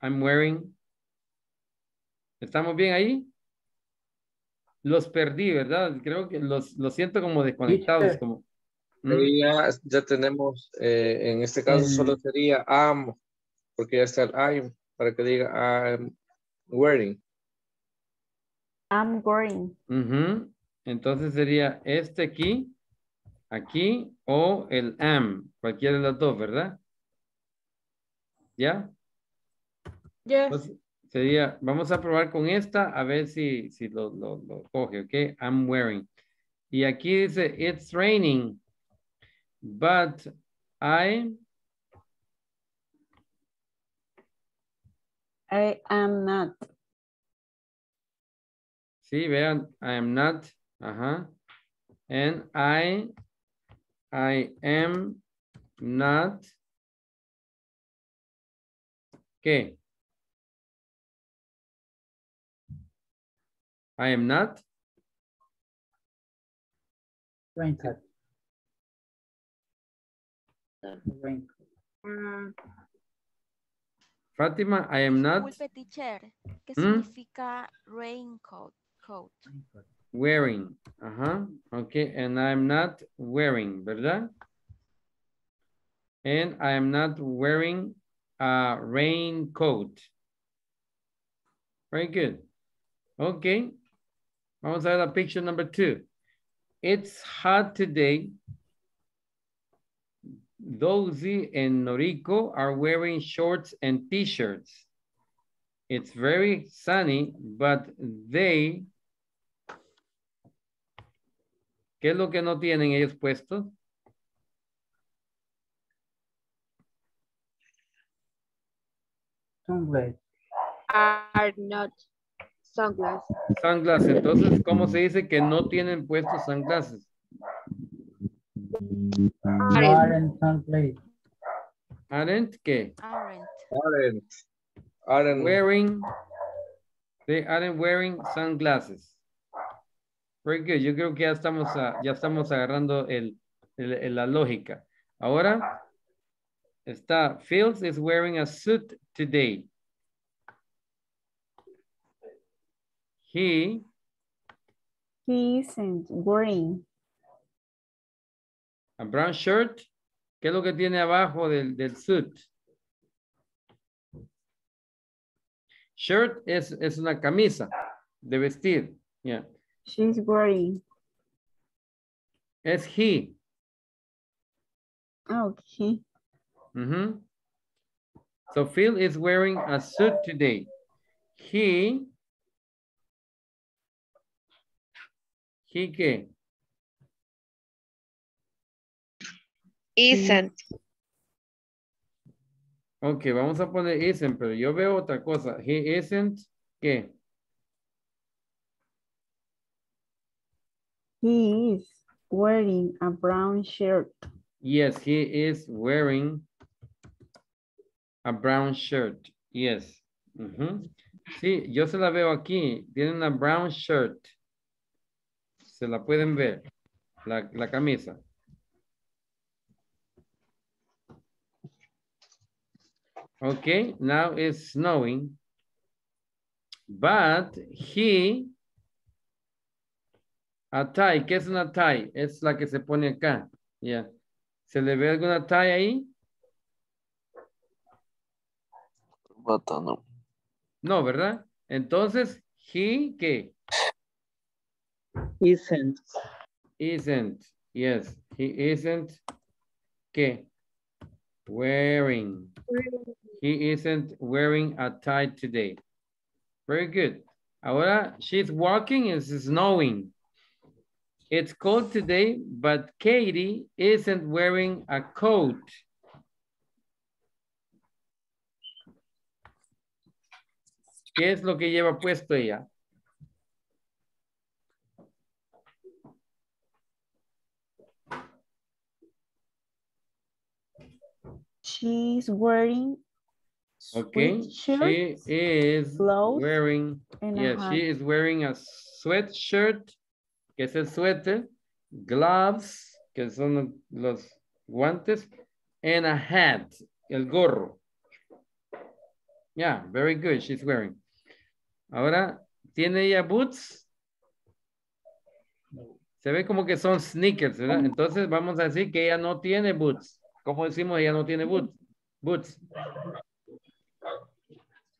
I'm wearing. ¿Estamos bien ahí? Los perdí, ¿verdad? Creo que los, los siento como desconectados. Teacher. Como, ¿Mm? Ya, ya tenemos, eh, en este caso Mm. solo sería am, porque ya está el I'm, para que diga I'm wearing. I'm. Ujú. Entonces sería este aquí, aquí o el am, cualquiera de las dos, ¿verdad? ¿Ya? Yes. Entonces, sería, vamos a probar con esta a ver si, si lo, lo, lo coge, ¿ok? I'm wearing. Y aquí dice, it's raining, but I, I am not. sí, vean, I am not, ajá. And I, I am not, ¿qué? I am not, Raincoat. Raincoat. Mm, Fátima, I am not disculpe, teacher. ¿Qué ¿Mm? significa raincoat? Coat. Wearing. Ajá. Okay. And I'm not wearing, ¿verdad? And I am not wearing a raincoat. Very good. Okay. Vamos a ver la picture number two. It's hot today. Dozy and Noriko are wearing shorts and t-shirts. It's very sunny, but they... ¿Qué es lo que no tienen ellos puestos? Sunglasses. Are not sunglasses. Sunglasses. Entonces, ¿cómo se dice que no tienen puestos sunglasses? Aren't sunglasses. Aren't qué? Aren't. Aren't. Aren't. Wearing. They aren't wearing sunglasses. Very good. Yo creo que ya estamos, a- ya estamos agarrando el, el- el- la lógica. Ahora está, Fields is wearing a suit today. He He isn't wearing. A brown shirt. ¿Qué es lo que tiene abajo del, del suit? Shirt es, es una camisa de vestir. Yeah. She's wearing. Es he. Okay. Mhm. So Phil is wearing a suit today. He. He qué? Isn't. Ok, vamos a poner isn't, pero yo veo otra cosa. He isn't, ¿qué? He is wearing a brown shirt. Yes, he is wearing a brown shirt. Yes. Sí, yo se la veo aquí. Tiene una brown shirt. Se la pueden ver. La, la camisa. Okay, now it's snowing. But he, a tie, ¿qué es una tie? Es la que se pone acá. Ya. ¿Se le ve alguna tie ahí? Bata, no. No, ¿verdad? Entonces, he, ¿qué? Isn't. Isn't. Yes, he isn't, ¿qué? Wearing. He isn't wearing a tie today. Very good. Ahora, she's walking, it's snowing. It's cold today, but Katie isn't wearing a coat. ¿Qué es lo que lleva puesto ella? She's wearing Okay, she is clothes, wearing, yes, she is wearing a sweatshirt, que es el suéter, gloves, que son los guantes, and a hat, el gorro. Yeah, very good, she's wearing. Ahora, ¿tiene ella boots? Se ve como que son sneakers, ¿verdad? Entonces vamos a decir que ella no tiene boots. ¿Cómo decimos ella no tiene boots? Boots.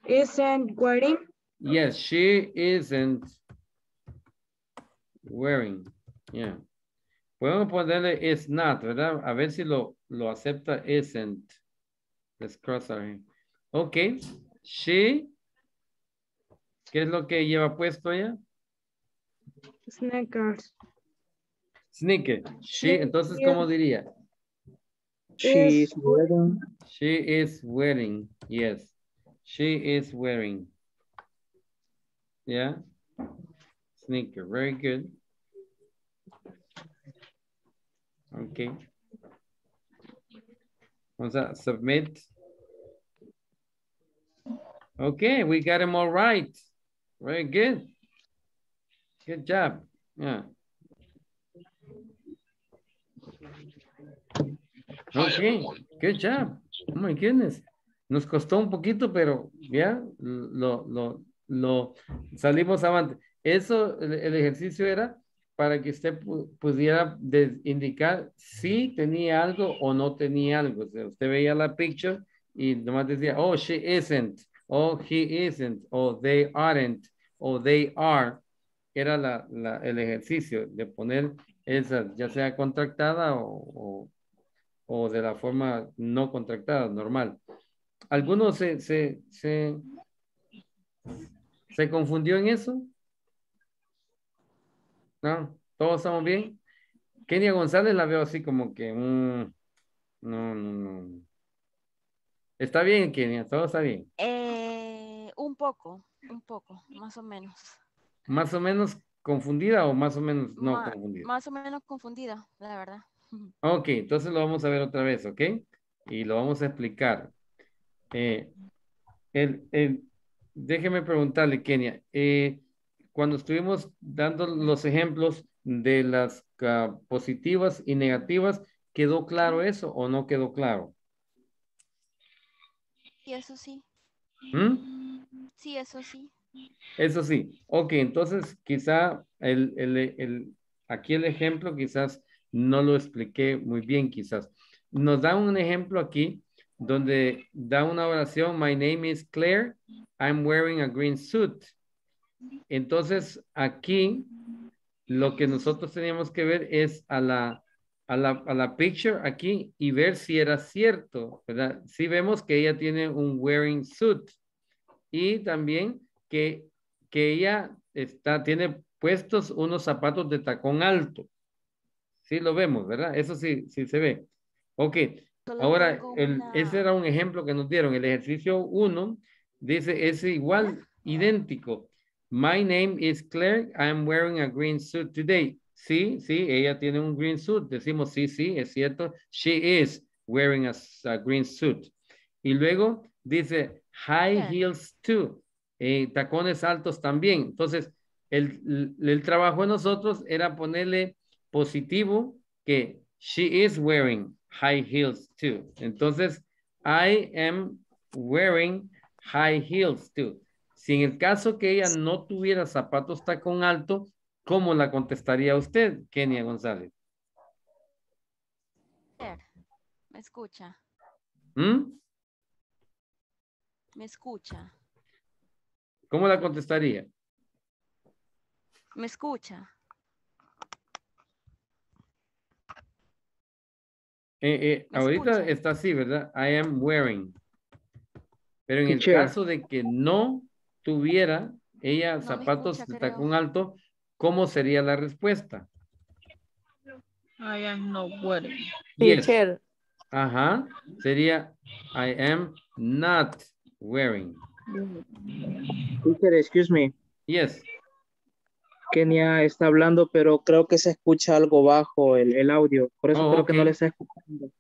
Isn't wearing. Yes, she isn't wearing. Yeah. Podemos ponerle is not, ¿verdad? A ver si lo, lo acepta isn't. Let's cross our hand. Ok. She. ¿Qué es lo que lleva puesto ella? Sneakers. Sneaker. She, entonces, ¿cómo diría? She Is is wearing. She is wearing. Yes. She is wearing. Yeah. Sneaker. Very good. Okay. Vamos a submit. Okay, we got them all right. Very good. Good job. Yeah. Okay, good job. Oh my goodness. Nos costó un poquito, pero ya lo, lo, lo salimos avante. Eso, el, el ejercicio era para que usted pu- pudiera indicar si tenía algo o no tenía algo. O sea, usted veía la picture y nomás decía, oh, she isn't, oh, he isn't, o they aren't, o they are. Era la, la- el ejercicio de poner esa, ya sea contractada o, o, o de la forma no contractada, normal. ¿Alguno se, se, se, se confundió en eso? ¿No? ¿Todos estamos bien? Kenia González la veo así como que... mm, no, no, no. Está bien, Kenia, todo está bien. Eh, un poco, un poco, más o menos. Más o menos confundida o más o menos no Ma- confundida. más o menos confundida, la verdad. Ok, entonces lo vamos a ver otra vez, ¿ok? Y lo vamos a explicar. Eh, el, el- déjeme preguntarle, Kenia, eh, cuando estuvimos dando los ejemplos de las ah, positivas y negativas, ¿quedó claro eso o no quedó claro? Y eso sí, ¿Mm? sí, eso sí. Eso sí. Ok, entonces quizá el, el, el- aquí el ejemplo quizás no lo expliqué muy bien, quizás. Nos da un ejemplo aquí donde da una oración, my name is Claire, I'm wearing a green suit. Entonces aquí lo que nosotros teníamos que ver es a la, a la, a la picture aquí y ver si era cierto, ¿verdad? Si vemos que ella tiene un wearing suit y también que, que ella está, tiene puestos unos zapatos de tacón alto. Sí lo vemos, ¿verdad? Eso sí, sí se ve. Ok, Solo ahora el- una- ese era un ejemplo que nos dieron. El ejercicio 1 dice, es igual, idéntico. My name is Claire, I'm wearing a green suit today. Sí, sí, ella tiene un green suit. Decimos, sí, sí, es cierto. She is wearing a, green suit. Y luego dice, high heels too. eh, tacones altos también. Entonces, el, el- el trabajo de nosotros era ponerle positivo que she is wearing high heels too. Entonces, I am wearing high heels too. Si en el caso que ella no tuviera zapatos tacón alto, ¿cómo la contestaría usted, Kenia González? Me escucha, ¿Mm? me escucha, ¿Cómo la contestaría? me escucha. Eh, eh, ¿Me ahorita escucha? está así, ¿verdad? I am wearing. Pero en el caso de que no tuviera ella zapatos escucha, de creo. tacón alto, ¿cómo sería la respuesta? I am not wearing. Yes. Teacher. Ajá. Sería I am not wearing. Teacher, excuse me. Yes. Kenia está hablando, pero creo que se escucha algo bajo el, el audio. Por eso Oh, creo que no le está escuchando.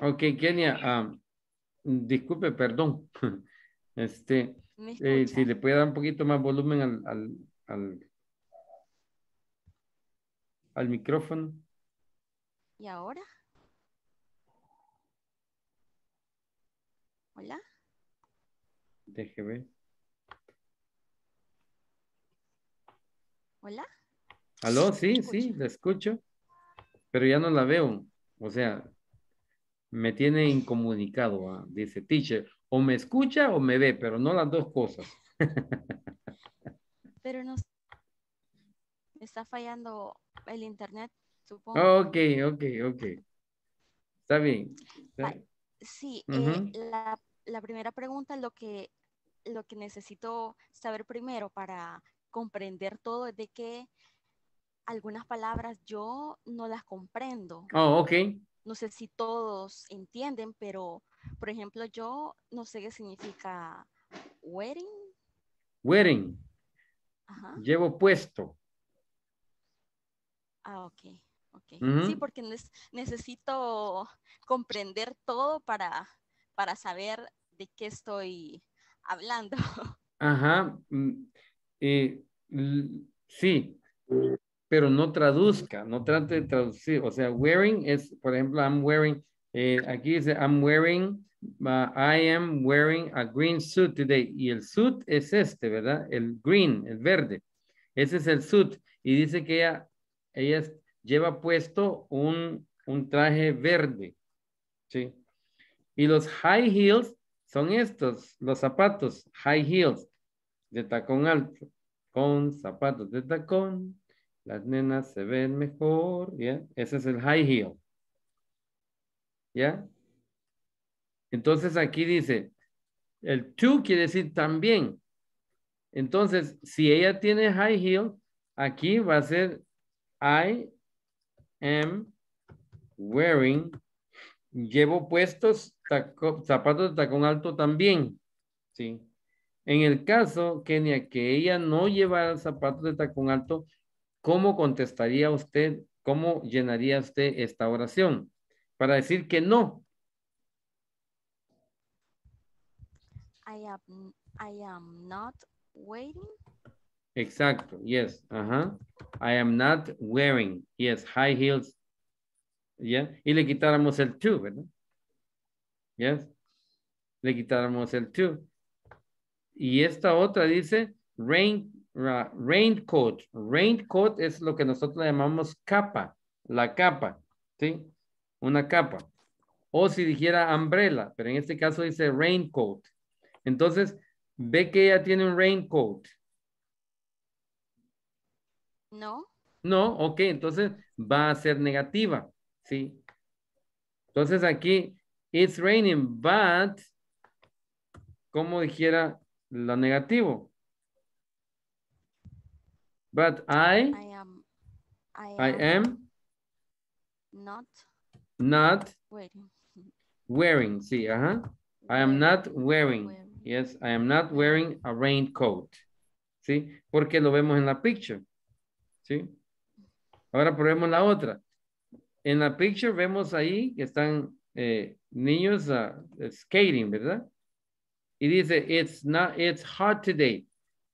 Ok, Kenia, ah, disculpe, perdón. Este, eh, si le puede dar un poquito más volumen al, al, al- al micrófono. ¿Y ahora? Hola. Deje ver. Hola. ¿Aló? Sí, sí, la escucho. Pero ya no la veo. O sea, me tiene incomunicado, ah, dice teacher. O me escucha o me ve, pero no las dos cosas. Pero no. Me está fallando el internet, supongo. Ok, ok, ok. Está bien. Está- Sí, eh, Ujú. la, la primera pregunta, lo que, lo que necesito saber primero para comprender todo es de que algunas palabras yo no las comprendo. Oh, ok. No sé si todos entienden, pero por ejemplo, yo no sé qué significa wedding. Wearing. Ajá. Llevo puesto. Ah, ok, ok. Sí, porque necesito comprender todo para, para saber de qué estoy hablando. Ajá. mm, eh, sí, pero no traduzca, no trate de traducir. O sea, wearing es, por ejemplo, I'm wearing, eh, aquí dice, I'm wearing, uh, I am wearing a green suit today. Y el suit es este, ¿verdad? El green, el verde. Ese es el suit. Y dice que ella, ella lleva puesto un, un traje verde. Sí. Y los high heels son estos, los zapatos, high heels, de tacón alto, con zapatos de tacón. Las nenas se ven mejor, ¿ya? Ese es el high heel. ¿Ya? Entonces aquí dice, el to quiere decir también. Entonces, si ella tiene high heel, aquí va a ser I am wearing Llevo puestos zapatos de tacón alto también. Sí. En el caso, Kenia, que ella no llevara zapatos de tacón alto, ¿cómo contestaría usted? ¿Cómo llenaría usted esta oración? Para decir que no. I am, I am not waiting. Exacto. Yes. Ajá. I am not wearing. Yes. High heels. ¿Ya? Y le quitáramos el to, ¿verdad? Yes. Le quitáramos el to. Y esta otra dice rain, ra- raincoat. Raincoat es lo que nosotros llamamos capa, la capa, ¿sí? Una capa. O si dijera umbrella, pero en este caso dice raincoat. Entonces, ve que ella tiene un raincoat. No. No, ok, entonces va a ser negativa, ¿sí? Entonces aquí, it's raining, but, como dijera lo negativo. But I, I am, I I am not not wearing. wearing, sí, ajá. I am not wearing, yes, I am not wearing a raincoat, ¿sí? Porque lo vemos en la picture, ¿sí? Ahora probemos la otra. En la picture vemos ahí que están eh, niños ah, skating, ¿verdad? Y dice, it's not, it's hot today.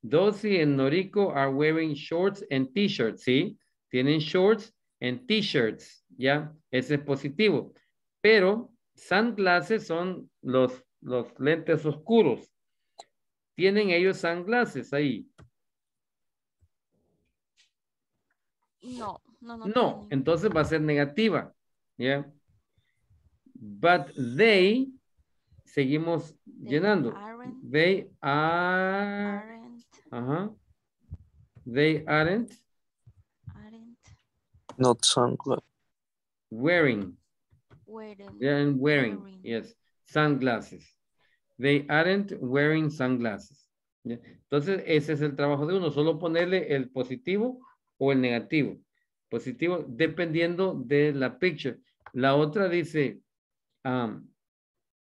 Dosi and Noriko are wearing shorts and t-shirts, ¿sí? Tienen shorts and t-shirts, ¿ya? Ese es positivo. Pero sunglasses son los, los lentes oscuros. Tienen ellos sunglasses ahí. No, no, no. No, entonces va a ser negativa. ¿Ya? But they, seguimos llenando. aren't. They are, Aren't, ajá. They aren't Not sunglasses. wearing. wearing. They aren't wearing, Wearing. yes, sunglasses. They aren't wearing sunglasses. ¿Ya? Entonces, ese es el trabajo de uno, solo ponerle el positivo o el negativo. Positivo, dependiendo de la picture. La otra dice, um,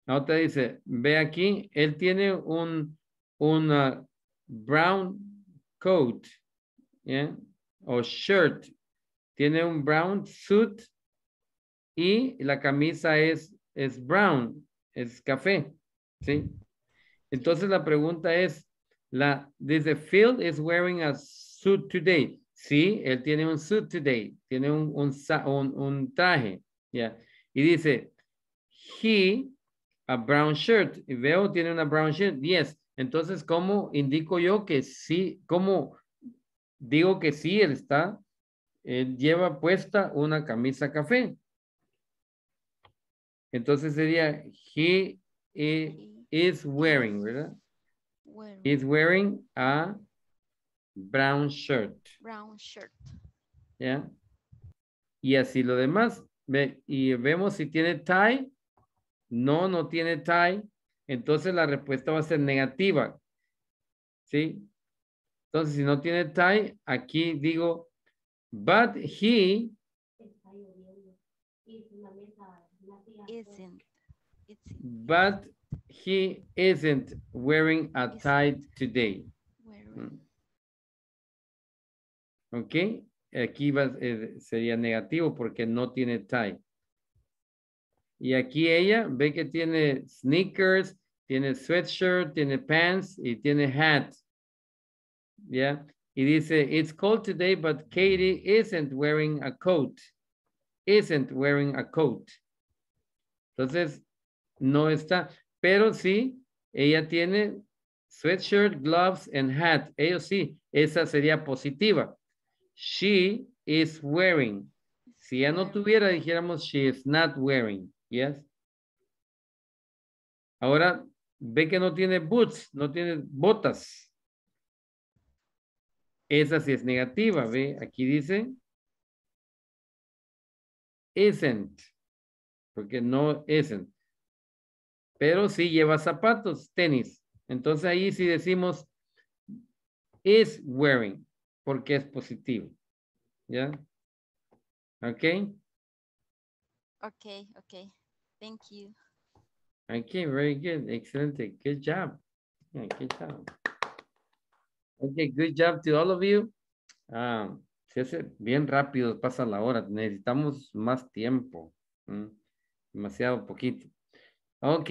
la otra dice, ve aquí, él tiene un, un uh, brown coat, ¿ya? O shirt. Tiene un brown suit y la camisa es, es brown, es café, ¿sí? Entonces la pregunta es, la, dice, Phil is wearing a suit today. Sí, él tiene un suit today. Tiene un, un, un- un traje. Ya. Y dice, he, a brown shirt. Y veo, tiene una brown shirt. Yes. Entonces, ¿cómo indico yo que sí? ¿Cómo digo que sí, él está? Él lleva puesta una camisa café. Entonces sería, he is wearing, ¿verdad? Wearing. He's wearing a brown shirt. Brown shirt. ¿Ya? Y así lo demás. Ve, y vemos si tiene tie. No, no tiene tie. Entonces la respuesta va a ser negativa. ¿Sí? Entonces, si no tiene tie, aquí digo, but he Isn't. But he isn't wearing a tie today. Mm. Ok, aquí va, eh, sería negativo porque no tiene tie. Y aquí ella ve que tiene sneakers, tiene sweatshirt, tiene pants y tiene hat. ¿Ya? Y dice, it's cold today, but Katie isn't wearing a coat. Isn't wearing a coat. Entonces, no está, pero sí, ella tiene sweatshirt, gloves, and hat. Ellos sí, esa sería positiva. She is wearing. Si ya no tuviera, dijéramos she is not wearing. Yes. Ahora, ve que no tiene boots, no tiene botas. Esa sí es negativa, ve, aquí dice isn't, porque no isn't. Pero sí lleva zapatos, tenis. Entonces ahí sí decimos is wearing, porque es positivo. ¿Ya? Ok. Okay, okay. Thank you. Okay, very good. Excelente. Good job. Yeah, good job. Okay, good job to all of you. Um, se hace bien rápido, pasa la hora. Necesitamos más tiempo. Mm, Demasiado poquito. Ok,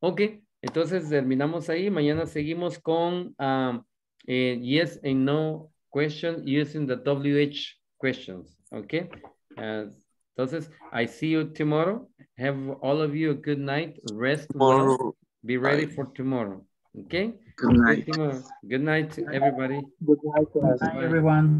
ok. Entonces terminamos ahí. Mañana seguimos con um, eh, yes and no question using the WH questions. Okay. Uh, entonces, I see you tomorrow. Have all of you a good night. Rest well. Tomorrow. Be ready for tomorrow. Okay. Good night. Good night everybody. Good night, Hi, everyone.